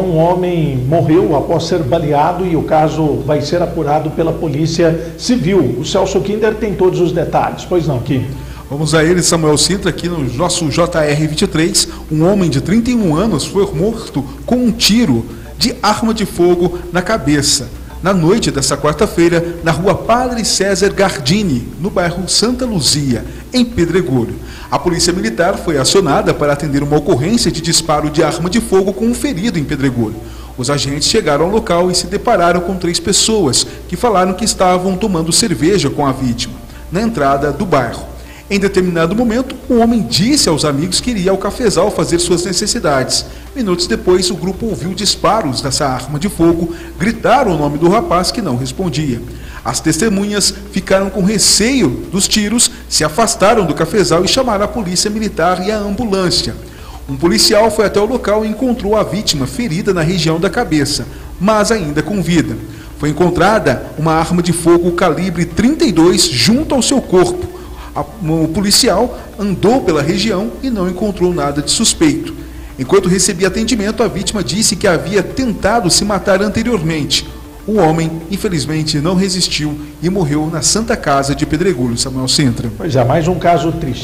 Um homem morreu após ser baleado e o caso vai ser apurado pela Polícia Civil. O Celso Kinder tem todos os detalhes. Pois não, Kim? Vamos a ele, Samuel Sintra, aqui no nosso JR-23. Um homem de 31 anos foi morto com um tiro de arma de fogo na cabeça. Na noite dessa quarta-feira, na rua Padre César Gardini, no bairro Santa Luzia, em Pedregulho. A polícia militar foi acionada para atender uma ocorrência de disparo de arma de fogo com um ferido em Pedregulho. Os agentes chegaram ao local e se depararam com três pessoas que falaram que estavam tomando cerveja com a vítima, na entrada do bairro. Em determinado momento, o homem disse aos amigos que iria ao cafezal fazer suas necessidades. Minutos depois, o grupo ouviu disparos dessa arma de fogo, gritaram o nome do rapaz que não respondia. As testemunhas ficaram com receio dos tiros, se afastaram do cafezal e chamaram a polícia militar e a ambulância. Um policial foi até o local e encontrou a vítima ferida na região da cabeça, mas ainda com vida. Foi encontrada uma arma de fogo calibre 32 junto ao seu corpo o policial andou pela região e não encontrou nada de suspeito. Enquanto recebia atendimento, a vítima disse que havia tentado se matar anteriormente. O homem, infelizmente, não resistiu e morreu na Santa Casa de Pedregulho, Samuel Sintra. Pois é, mais um caso triste.